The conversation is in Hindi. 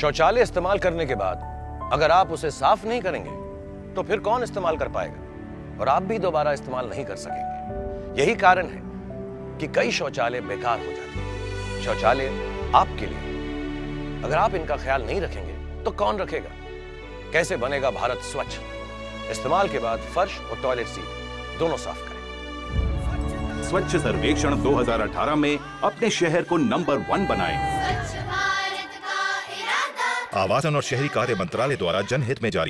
शौचालय इस्तेमाल करने के बाद अगर आप उसे साफ़ नहीं करेंगे तो फिर कौन इस्तेमाल कर पाएगा? और आप भी दोबारा इस्तेमाल नहीं कर सकेंगे। यही कारण है कि कई शौचालय बेकार हो जाते हैं। शौचालय आपके लिए। अगर आप इनका ख्याल नहीं रखेंगे तो कौन रखेगा? कैसे बनेगा भारत स्वच्छ? इस्तेमाल के बाद फर्श और टॉयलेट सीट दोनों साफ़ करें। स्वच्छ सर्वेक्षण 2018 में अपने शहर को नंबर वन बनाएँ। आवासन और शहरी कार्य मंत्रालय द्वारा जनहित में जारी।